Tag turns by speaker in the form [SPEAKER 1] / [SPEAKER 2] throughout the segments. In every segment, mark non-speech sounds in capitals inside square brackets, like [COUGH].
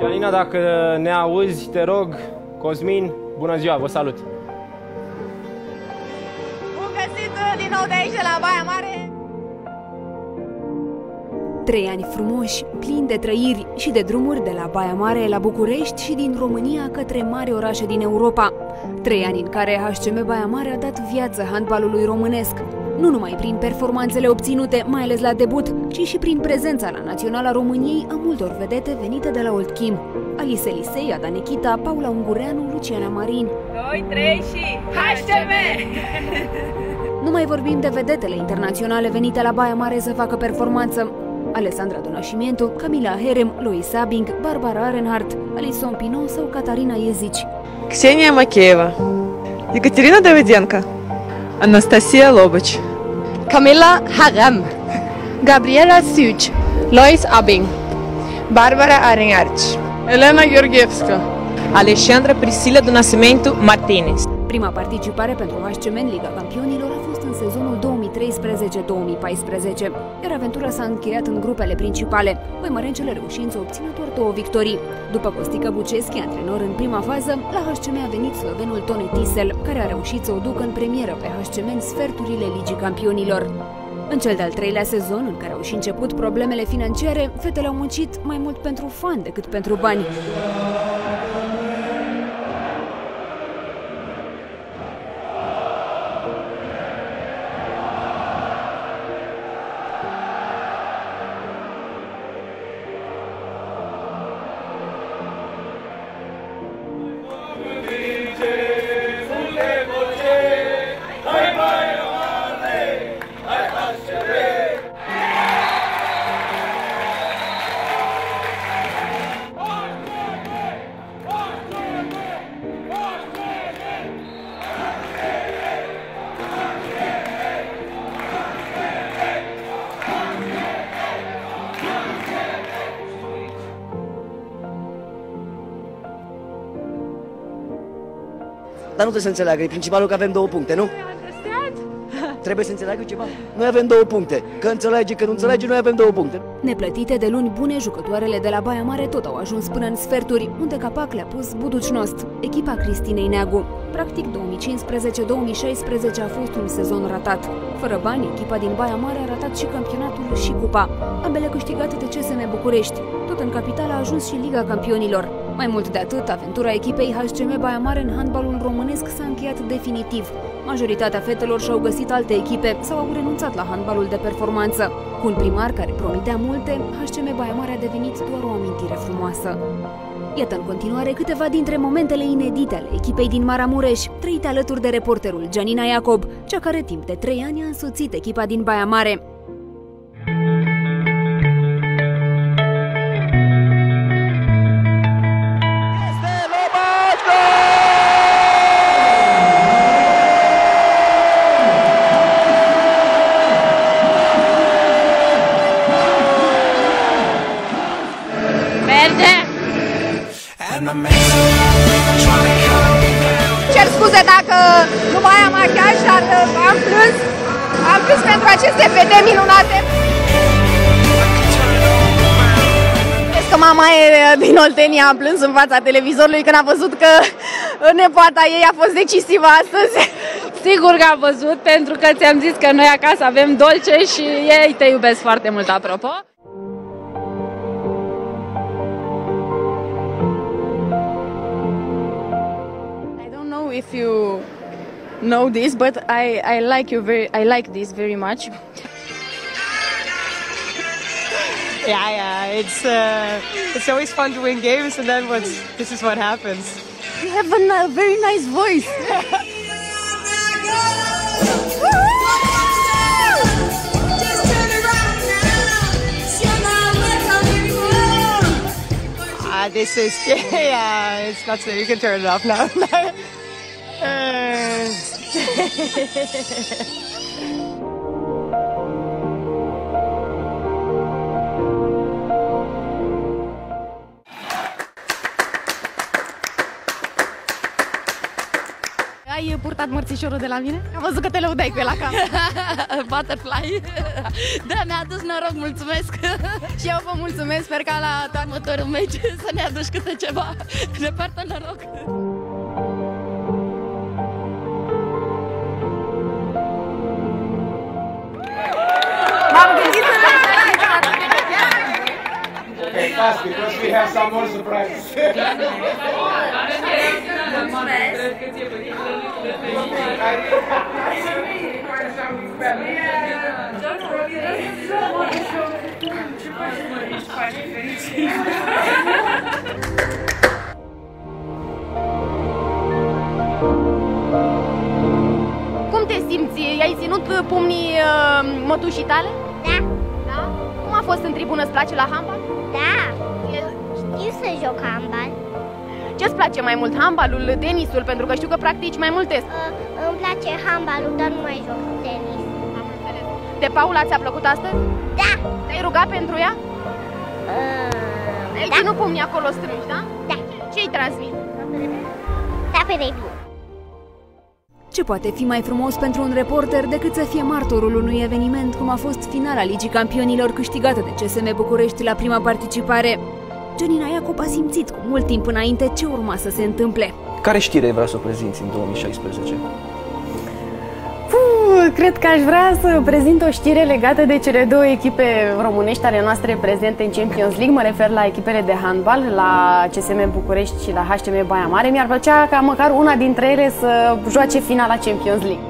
[SPEAKER 1] Gianina, dacă ne auzi, te rog, Cosmin, bună ziua, vă salut!
[SPEAKER 2] Bun găsit din nou de aici, de la Baia Mare!
[SPEAKER 3] Trei ani frumoși, plini de trăiri și de drumuri de la Baia Mare la București și din România către mari orașe din Europa. Trei ani în care HCM Baia Mare a dat viață handbalului românesc, nu numai prin performanțele obținute, mai ales la debut, ci și prin prezența la Naționala României a multor vedete venite de la Old Kim. Alice Elisei, Ada Nikita, Paula Ungureanu, Luciana Marin.
[SPEAKER 2] 2, 3 și HCM! [LAUGHS]
[SPEAKER 3] Nu mai vorbim de vedetele internaționale venite la Baia Mare să facă performanță. Alessandra Donașimientu, Camila Herem, Lois Sabing, Barbara Arenhardt, Alison Pino sau Catarina Iezici.
[SPEAKER 4] Ксения Макеева, Екатерина Давиденко, Анастасия Лобач,
[SPEAKER 5] Camilla Harem, Gabriela Suci, Lois Abing, Barbara Arenhardt,
[SPEAKER 4] Elena Gheorghevska,
[SPEAKER 6] Alexandra Priscila do Nascimento Martinez.
[SPEAKER 3] Prima participare pentru HCM în Liga Campionilor a fost în sezonul 2013-2014, iar aventura s-a încheiat în grupele principale, măimarencele reușind să obțină doar două victorii. După Costică Buceschi, antrenor în prima fază, la HCM a venit slovenul Tone Tisel, care a reușit să o ducă în premieră pe HCM în sferturile Ligii Campionilor. În cel de-al treilea sezon, în care au și început problemele financiare, fetele au muncit mai mult pentru fan decât pentru bani.
[SPEAKER 7] Dar nu trebuie să înțeleagă, e principalul că avem două puncte, nu? Trebuie să înțeleagă ceva. Noi avem două puncte. Că înțelege, că nu înțelege, noi avem două puncte.
[SPEAKER 3] Neplătite de luni bune, jucătoarele de la Baia Mare tot au ajuns până în sferturi, unde capac le-a pus Buducnost, echipa Cristinei Neagu. Practic, 2015-2016 a fost un sezon ratat. Fără bani, echipa din Baia Mare a ratat și campionatul și cupa, ambele câștigate de CSM București. Tot în capitală a ajuns și Liga Campionilor. Mai mult de atât, aventura echipei HCM Baia Mare în handbalul românesc s-a încheiat definitiv. Majoritatea fetelor și-au găsit alte echipe sau au renunțat la handbalul de performanță. Cu un primar care promitea multe, HCM Baia Mare a devenit doar o amintire frumoasă. Iată în continuare câteva dintre momentele inedite ale echipei din Maramureș, trăite alături de reporterul Gianina Iacob, cea care timp de trei ani a însoțit echipa din Baia Mare.
[SPEAKER 2] Nu mai am machiaj, dar uh, am plâns. Am plâns pentru aceste fete minunate. Vezi că mama e uh, din Oltenia a plâns în fața televizorului când a văzut că uh, nepoata ei a fost decisivă astăzi.
[SPEAKER 5] Sigur că am văzut, pentru că ți-am zis că noi acasă avem dolce și ei te iubesc foarte mult, apropo.
[SPEAKER 8] I don't know if you know this, but I, I like you very I like this very much.
[SPEAKER 4] Yeah, yeah, it's uh, it's always fun to win games, and then what's this is what happens.
[SPEAKER 8] You have a, very nice voice.
[SPEAKER 4] Ah, this is [LAUGHS] yeah, it's not so you can turn it off now. [LAUGHS] Uh, [LAUGHS]
[SPEAKER 8] Ai purtat
[SPEAKER 2] ratat mărțișorul de la mine? Am văzut că te lăudai cu el la [LAUGHS] cameră.
[SPEAKER 9] Butterfly. [LAUGHS] Da, mi-a adus noroc, mulțumesc.
[SPEAKER 2] Și eu vă mulțumesc, sper ca la toată
[SPEAKER 9] Următorul meci să ne aduci câte ceva. Ne poartă noroc.
[SPEAKER 2] M-am gândit să
[SPEAKER 1] Okay, fast because we have some more surprises.
[SPEAKER 2] Cum te simți? Ai ținut pumnii uh, mătușii tale?
[SPEAKER 10] Da,
[SPEAKER 2] Da? Cum a fost în tribună? Îți place la handbal?
[SPEAKER 10] da. Știu să joc handbal.
[SPEAKER 2] Ce-ți place mai mult, handbalul, tenisul? Pentru că știu că practici mai multe.
[SPEAKER 10] Uh, îmi place handbalul, dar nu mai joc tenis.
[SPEAKER 2] Am înțeles. De Paula ți-a plăcut astăzi?
[SPEAKER 10] Da.
[SPEAKER 2] Te-ai rugat pentru ea?
[SPEAKER 10] Uh,
[SPEAKER 2] Ai
[SPEAKER 10] da.
[SPEAKER 2] ținut pumnii acolo strângi, da?
[SPEAKER 10] Da.
[SPEAKER 2] Ce-i transmit?
[SPEAKER 10] Da, pe bine.
[SPEAKER 3] Ce poate fi mai frumos pentru un reporter decât să fie martorul unui eveniment cum a fost finala Ligii Campionilor câștigată de CSM București la prima participare? Janina Iacob a simțit cu mult timp înainte ce urma să se întâmple.
[SPEAKER 11] Care știre vrea să o prezinți în 2016?
[SPEAKER 2] Puh, cred că aș vrea să prezint o știre legată de cele două echipe românești ale noastre prezente în Champions League. Mă refer la echipele de handbal, la CSM București și la HCM Baia Mare. Mi-ar plăcea ca măcar una dintre ele să joace finala Champions League.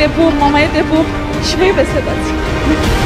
[SPEAKER 5] دپو مامای دپو چه وبسیت